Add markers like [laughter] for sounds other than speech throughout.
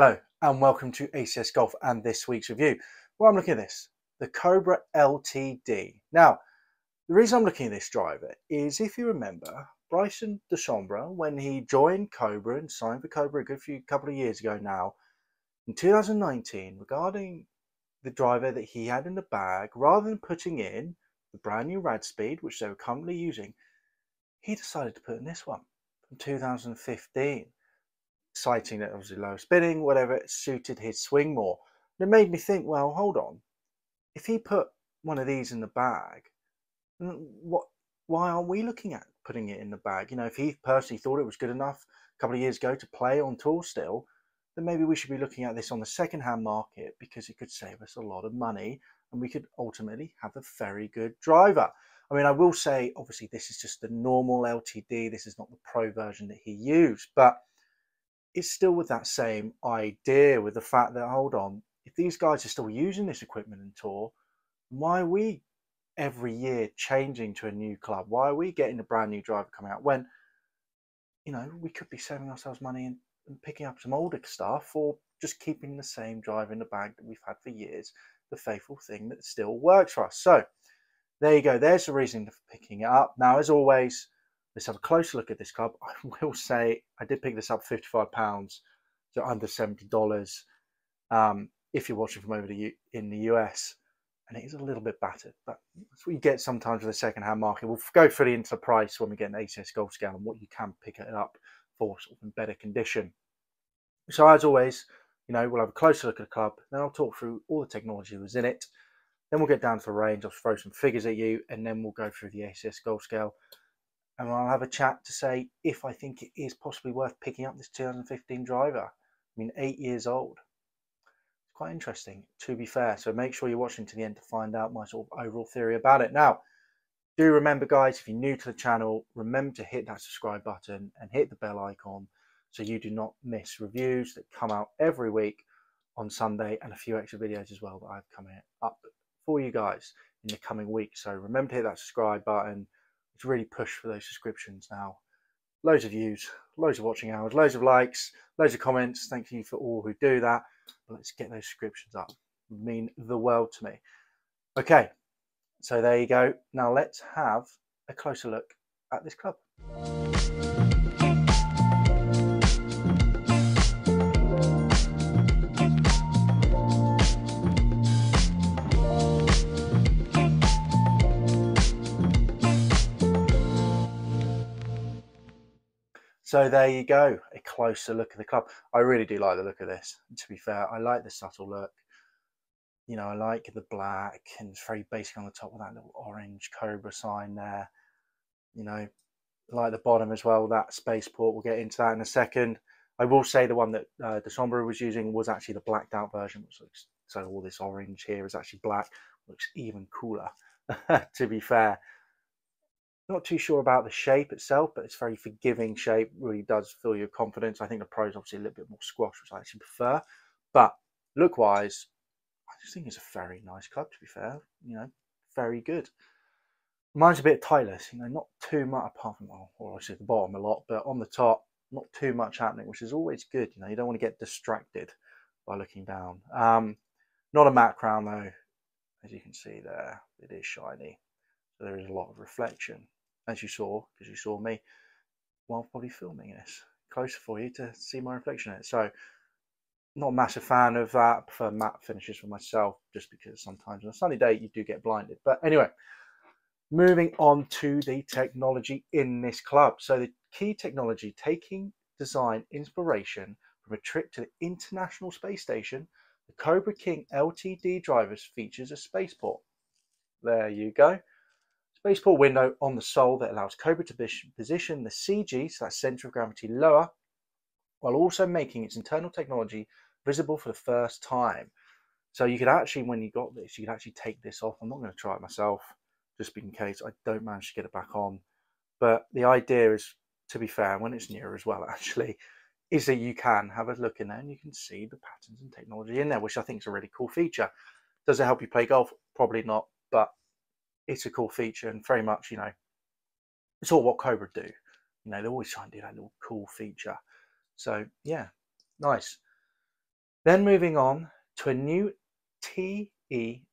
Hello and welcome to ACS Golf and this week's review. Well, I'm looking at this, the Cobra LTD. Now, the reason I'm looking at this driver is if you remember, Bryson DeChambeau, when he joined Cobra and signed for Cobra a good few couple of years ago now, in 2019, regarding the driver that he had in the bag, rather than putting in the brand new Rad Speed, which they were currently using, he decided to put in this one from 2015 citing that obviously low spinning, whatever, suited his swing more. And it made me think, well, hold on. If he put one of these in the bag, mm, what? Why aren't we looking at putting it in the bag? You know, if he personally thought it was good enough a couple of years ago to play on tour still, then maybe we should be looking at this on the second-hand market because it could save us a lot of money and we could ultimately have a very good driver. I mean, I will say, obviously, this is just the normal LTD. This is not the pro version that he used, but it's still with that same idea with the fact that hold on if these guys are still using this equipment and tour why are we every year changing to a new club? Why are we getting a brand new driver coming out when you know we could be saving ourselves money and, and picking up some older stuff or just keeping the same driver in the bag that we've had for years the faithful thing that still works for us? So there you go. There's the reason for picking it up. Now as always Let's have a closer look at this club. [laughs] I will say I did pick this up £55, so under $70 um, if you're watching from over U- in the US. And it is a little bit battered, but that's what you get sometimes with the second-hand market. We'll go fully into the price when we get an ACS Golf Scale and what you can pick it up for sort of in better condition. So as always, you know, we'll have a closer look at the club. Then I'll talk through all the technology that was in it. Then we'll get down to the range. I'll throw some figures at you, and then we'll go through the ACS Golf Scale and I'll have a chat to say if I think it is possibly worth picking up this 2015 driver. I mean, eight years old. It's quite interesting, to be fair. So make sure you're watching to the end to find out my sort of overall theory about it. Now, do remember, guys, if you're new to the channel, remember to hit that subscribe button and hit the bell icon so you do not miss reviews that come out every week on Sunday and a few extra videos as well that I've coming up for you guys in the coming week. So remember to hit that subscribe button to really push for those subscriptions now. Loads of views, loads of watching hours, loads of likes, loads of comments. Thank you for all who do that. Let's get those subscriptions up. mean the world to me. Okay, so there you go. Now let's have a closer look at this club. So there you go, a closer look at the club. I really do like the look of this. To be fair, I like the subtle look. You know, I like the black and it's very basic on the top with that little orange Cobra sign there. You know, like the bottom as well, that spaceport. We'll get into that in a second. I will say the one that uh, DeChambeau was using was actually the blacked out version, which looks so all this orange here is actually black. Looks even cooler, [laughs] to be fair. Not too sure about the shape itself, but it's very forgiving shape. Really does fill your confidence. I think the Pro is obviously a little bit more squash, which I actually prefer. But look wise, I just think it's a very nice club. To be fair, you know, very good. Mine's a bit tightless, you know, not too much apart from well, obviously the bottom a lot, but on the top, not too much happening, which is always good. You know, you don't want to get distracted by looking down. Um, not a matte crown though, as you can see there, it is shiny, so there is a lot of reflection as you saw, because you saw me while probably filming this, closer for you to see my reflection in it. So, not a massive fan of that. I prefer matte finishes for myself, just because sometimes on a sunny day you do get blinded. But anyway, moving on to the technology in this club. So, the key technology taking design inspiration from a trip to the International Space Station, the Cobra King LTD drivers features a spaceport. There you go. Spaceport window on the sole that allows Cobra to position the CG, so that center of gravity, lower, while also making its internal technology visible for the first time. So you could actually, when you got this, you could actually take this off. I'm not going to try it myself, just in case I don't manage to get it back on. But the idea is, to be fair, when it's near as well, [laughs] actually, is that you can have a look in there and you can see the patterns and technology in there, which I think is a really cool feature. Does it help you play golf? Probably not, but it's a cool feature and very much, you know, it's all what Cobra do. You know, they always try and do that little cool feature. So yeah, nice. Then moving on to a new TE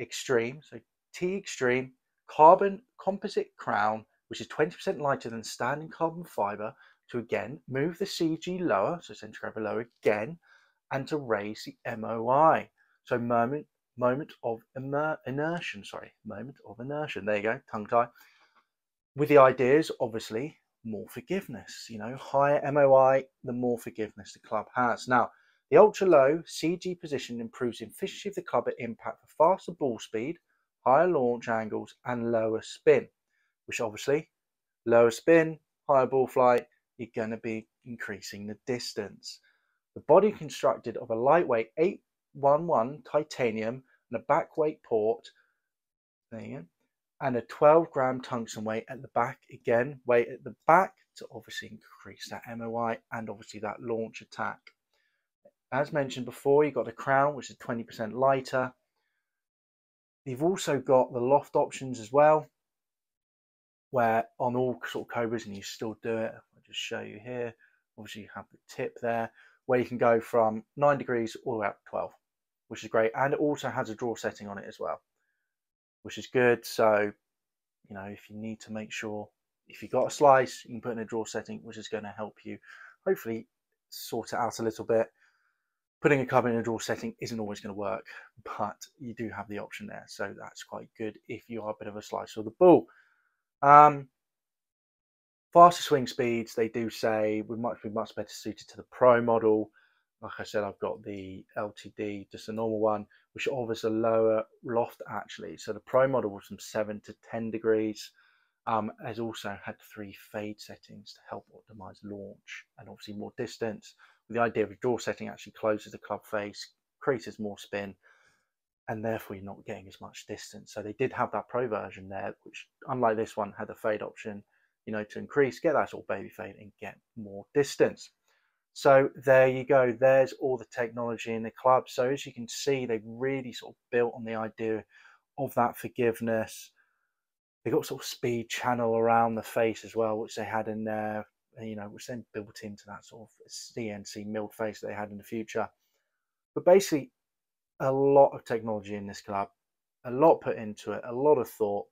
Extreme, so TeXtreme carbon composite crown, which is 20% lighter than standard carbon fiber, to again move the CG lower, so center gravity lower again, and to raise the MOI. So moment moment of immer- inertia, sorry, moment of inertia. There you go, tongue tie. With the ideas, obviously, more forgiveness. You know, higher MOI, the more forgiveness the club has. Now, the ultra low CG position improves efficiency of the club at impact for faster ball speed, higher launch angles, and lower spin, which obviously, lower spin, higher ball flight, you're going to be increasing the distance. The body constructed of a lightweight 811 titanium and a back weight port. There you go. And a 12 gram tungsten weight at the back. Again, weight at the back to obviously increase that MOI and obviously that launch attack. As mentioned before, you've got the crown, which is 20% lighter. You've also got the loft options as well, where on all sort of cobras, and you still do it. I'll just show you here. Obviously, you have the tip there, where you can go from 9 degrees all the way up to 12 which is great. And it also has a draw setting on it as well, which is good. So, you know, if you need to make sure, if you've got a slice, you can put in a draw setting, which is going to help you hopefully sort it out a little bit. Putting a carbon in a draw setting isn't always going to work, but you do have the option there. So that's quite good if you are a bit of a slicer of the ball. Um, faster swing speeds, they do say, would much be much better suited to the pro model like I said, I've got the LTD, just a normal one, which offers a lower loft actually. So the Pro model was from 7 to 10 degrees. Um, has also had three fade settings to help optimize launch and obviously more distance. The idea of a draw setting actually closes the club face, creates more spin, and therefore you're not getting as much distance. So they did have that Pro version there, which unlike this one had a fade option, you know, to increase, get that sort of baby fade and get more distance. So there you go. There's all the technology in the club. So as you can see, they've really sort of built on the idea of that forgiveness. They got sort of speed channel around the face as well, which they had in there, you know, which then built into that sort of CNC milled face they had in the future. But basically, a lot of technology in this club, a lot put into it, a lot of thought,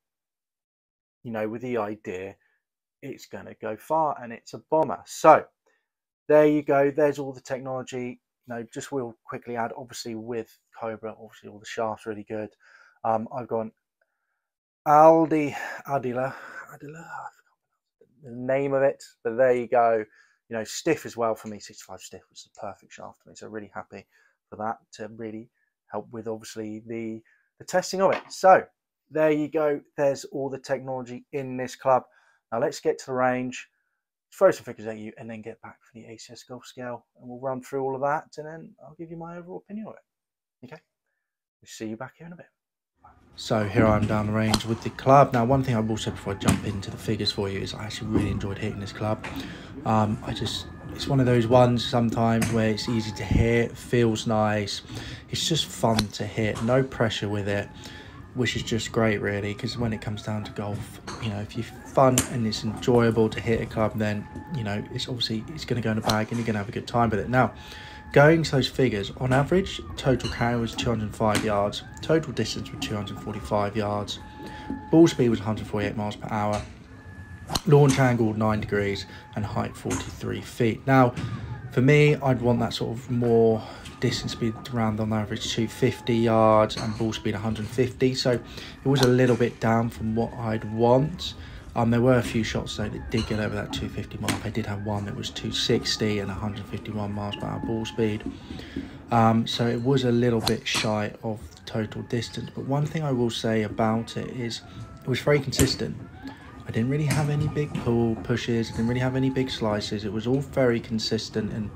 you know, with the idea it's going to go far and it's a bomber. So there you go. There's all the technology. You know, just we'll quickly add, obviously with Cobra, obviously all the shafts really good. Um, I've gone Aldi Adila Adila, the name of it, but there you go. You know, stiff as well for me. 65 stiff was the perfect shaft for me. So really happy for that to really help with obviously the the testing of it. So there you go. There's all the technology in this club. Now let's get to the range throw some figures at you, and then get back for the ACS golf scale, and we'll run through all of that, and then I'll give you my overall opinion of it. Okay, we'll see you back here in a bit. So here I am down the range with the club. Now, one thing I will say before I jump into the figures for you is I actually really enjoyed hitting this club. Um, I just, it's one of those ones sometimes where it's easy to hit, feels nice. It's just fun to hit, no pressure with it which is just great really because when it comes down to golf you know if you're fun and it's enjoyable to hit a club then you know it's obviously it's going to go in a bag and you're going to have a good time with it. Now going to those figures on average total carry was 205 yards. Total distance was 245 yards. Ball speed was 148 miles per hour. Launch angle 9 degrees and height 43 feet. Now for me i'd want that sort of more distance speed around on average 250 yards and ball speed 150 so it was a little bit down from what I'd want. Um, there were a few shots though that did get over that 250 mark. I did have one that was 260 and 151 miles per hour ball speed. Um, so it was a little bit shy of total distance. But one thing I will say about it is it was very consistent I didn't really have any big pull pushes, I didn't really have any big slices. It was all very consistent and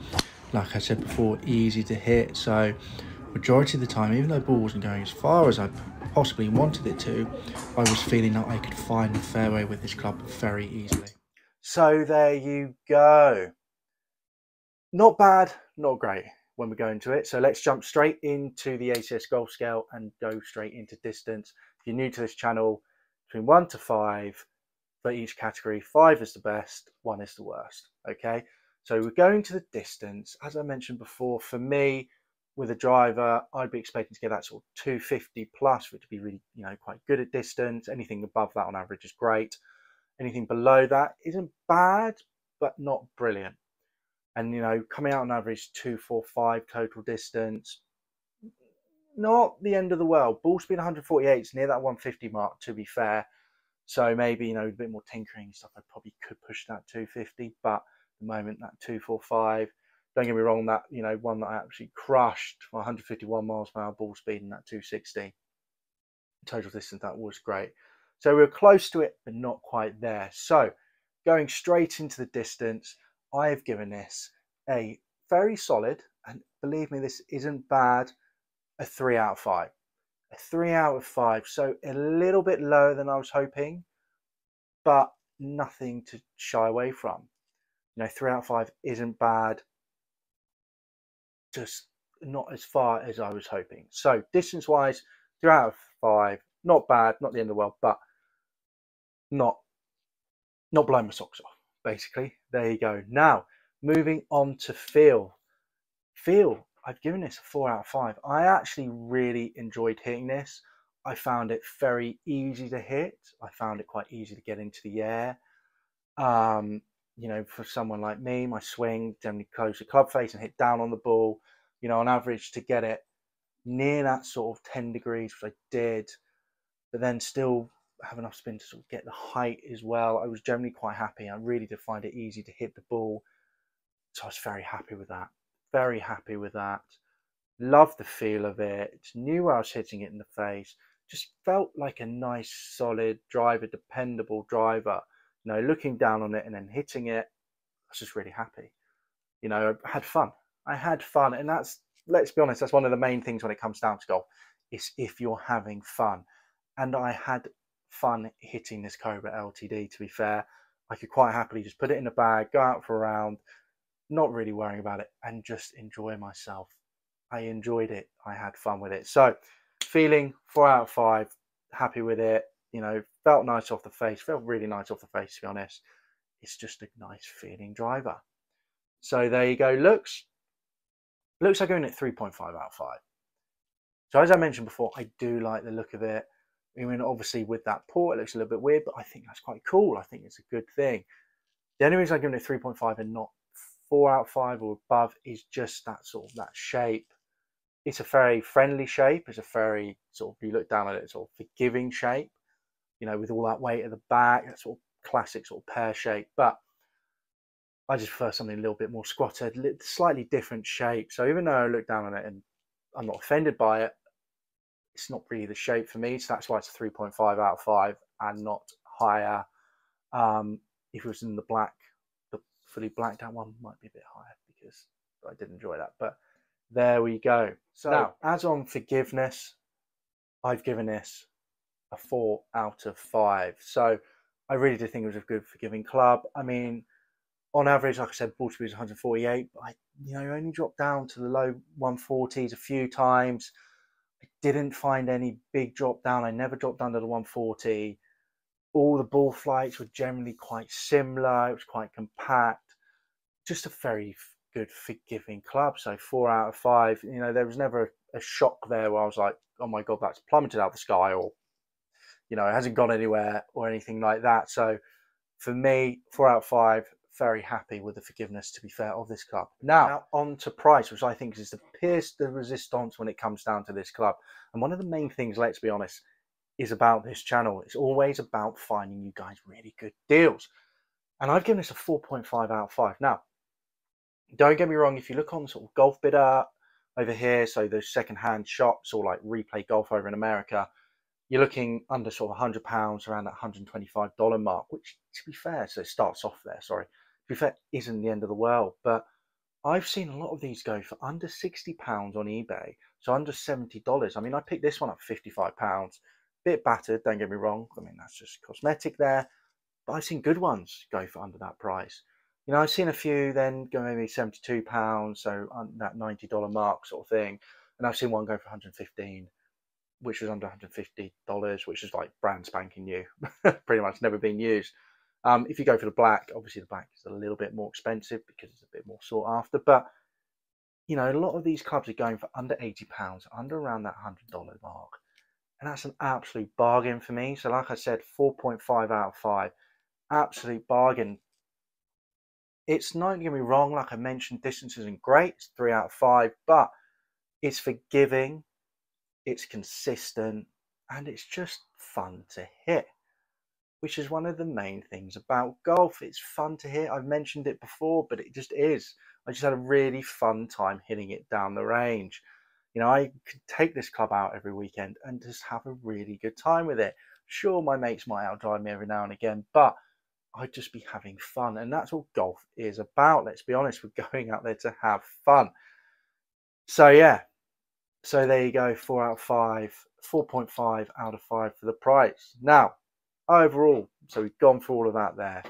like I said before, easy to hit. So majority of the time, even though the ball wasn't going as far as I possibly wanted it to, I was feeling that I could find the fairway with this club very easily. So there you go. Not bad, not great when we go into it. So let's jump straight into the ACS golf scale and go straight into distance. If you're new to this channel, between one to five for each category, five is the best, one is the worst. Okay. So we're going to the distance. As I mentioned before, for me, with a driver, I'd be expecting to get that sort of 250 plus it to be really, you know, quite good at distance. Anything above that on average is great. Anything below that isn't bad, but not brilliant. And you know, coming out on average 245 total distance, not the end of the world. Ball speed 148 is near that 150 mark, to be fair. So maybe, you know, a bit more tinkering and stuff, I probably could push that 250, but at the moment, that 245. Don't get me wrong, that, you know, one that I actually crushed 151 miles per hour ball speed and that 260 total distance, that was great. So we were close to it, but not quite there. So going straight into the distance, I have given this a very solid, and believe me, this isn't bad, a three out of five. A three out of five. So a little bit lower than I was hoping, but nothing to shy away from. You know, three out of five isn't bad, just not as far as I was hoping. So distance wise, three out of five, not bad, not the end of the world, but not not blowing my socks off. Basically, there you go. Now moving on to feel. Feel I've given this a four out of five. I actually really enjoyed hitting this. I found it very easy to hit. I found it quite easy to get into the air. Um, you know, for someone like me, my swing generally close the club face and hit down on the ball. You know, on average to get it near that sort of 10 degrees, which I did, but then still have enough spin to sort of get the height as well. I was generally quite happy. I really did find it easy to hit the ball. So I was very happy with that very happy with that. Loved the feel of it. Knew I was hitting it in the face. Just felt like a nice, solid driver, dependable driver. You know, looking down on it and then hitting it, I was just really happy. You know, I had fun. I had fun, and that's let's be honest, that's one of the main things when it comes down to golf. Is if you're having fun, and I had fun hitting this Cobra LTD. To be fair, I could quite happily just put it in a bag, go out for a round, not really worrying about it and just enjoy myself. I enjoyed it. I had fun with it. So, feeling four out of five, happy with it. You know, felt nice off the face, felt really nice off the face, to be honest. It's just a nice feeling driver. So, there you go. Looks, looks like going at 3.5 out of 5. So, as I mentioned before, I do like the look of it. I mean, obviously, with that port, it looks a little bit weird, but I think that's quite cool. I think it's a good thing. The only reason I'm giving it 3.5 and not four out of five or above is just that sort of that shape. It's a very friendly shape. It's a very sort of you look down at it, sort of forgiving shape. You know, with all that weight at the back, that sort of classic sort of pear shape. But I just prefer something a little bit more squatted, slightly different shape. So even though I look down on it and I'm not offended by it, it's not really the shape for me. So that's why it's a 3.5 out of 5 and not higher. Um, if it was in the black fully blacked out one might be a bit higher because I did enjoy that. But there we go. So now, as on forgiveness, I've given this a four out of five. So I really did think it was a good forgiving club. I mean, on average, like I said, ball speed was 148, but I, you know, only dropped down to the low 140s a few times. I didn't find any big drop down. I never dropped down to the 140 all the ball flights were generally quite similar. It was quite compact. Just a very good forgiving club. So four out of five. You know, there was never a shock there where I was like, oh my god, that's plummeted out of the sky, or you know, it hasn't gone anywhere or anything like that. So for me, four out of five. Very happy with the forgiveness, to be fair, of this club. Now, now on to price, which I think is the pierce the resistance when it comes down to this club. And one of the main things, let's be honest, is about this channel. It's always about finding you guys really good deals. And I've given this a 4.5 out of 5. Now, don't get me wrong, if you look on sort of Golfbidder over here, so those second-hand shops or like replay golf over in America, you're looking under sort of £100 around that $125 mark, which to be fair, so it starts off there, sorry, to be fair, isn't the end of the world. But I've seen a lot of these go for under £60 on eBay, so under $70. I mean, I picked this one up £55 bit battered, don't get me wrong. I mean, that's just cosmetic there. But I've seen good ones go for under that price. You know, I've seen a few then go maybe £72, so that $90 mark sort of thing. And I've seen one go for 115 which was under $150, which is like brand spanking new, [laughs] pretty much never been used. Um, if you go for the black, obviously the black is a little bit more expensive because it's a bit more sought after, but you know, a lot of these clubs are going for under eighty pounds, under around that hundred dollar mark, and that's an absolute bargain for me. So, like I said, four point five out of five, absolute bargain. It's not going to be wrong, like I mentioned, distance isn't great. It's three out of five, but it's forgiving, it's consistent, and it's just fun to hit which is one of the main things about golf. It's fun to hit. I've mentioned it before, but it just is. I just had a really fun time hitting it down the range. You know, I could take this club out every weekend and just have a really good time with it. Sure, my mates might outdrive me every now and again, but I'd just be having fun. And that's what golf is about. Let's be honest, we're [laughs] going out there to have fun. So, yeah. So there you go, four out of five, 4.5 out of five for the price. Now, overall, so we've gone through all of that there.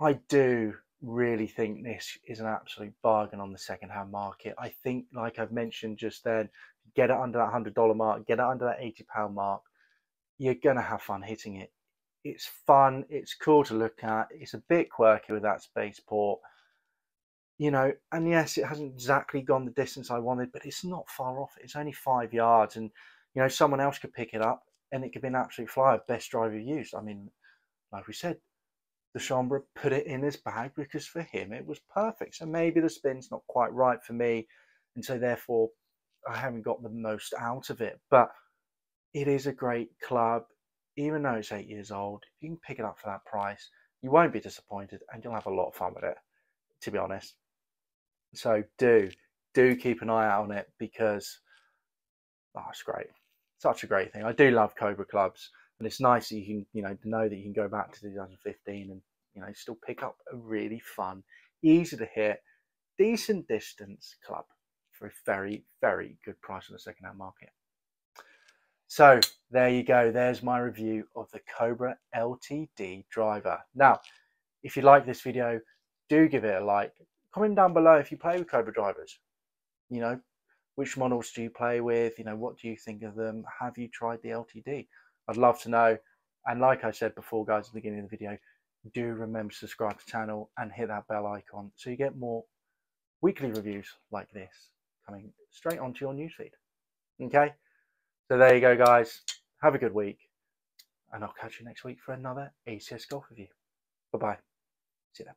I do really think this is an absolute bargain on the second hand market. I think, like I've mentioned just then, get it under that $100 mark, get it under that £80 mark, you're to have fun hitting it. It's fun, it's cool to look at, it's a bit quirky with that spaceport. You know, and yes, it hasn't exactly gone the distance I wanted, but it's not far off. It's only five yards, and you know, someone else could pick it up and it could be an absolute flyer, best driver used. I mean, like we said, DeChambeau put it in his bag because for him it was perfect. So maybe the spin's not quite right for me, and so therefore I haven't got the most out of it. But it is a great club, even though it's eight years old. If you can pick it up for that price, you won't be disappointed, and you'll have a lot of fun with it. To be honest, so do do keep an eye out on it because oh, great such a great thing. I do love Cobra clubs, and it's nice that you can, you know, know that you can go back to 2015 and you know still pick up a really fun, easy to hit, decent distance club for a very, very good price on the second-hand market. So there you go. There's my review of the Cobra LTD driver. Now, if you like this video, do give it a like. Comment down below if you play with Cobra drivers. You know, which models do you play with? You know, what do you think of them? Have you tried the LTD? I'd love to know. And like I said before, guys, at the beginning of the video, do remember to subscribe to the channel and hit that bell icon so you get more weekly reviews like this coming straight onto your newsfeed. Okay? So there you go, guys. Have a good week. And I'll catch you next week for another ACS Golf review. Bye bye. See you then.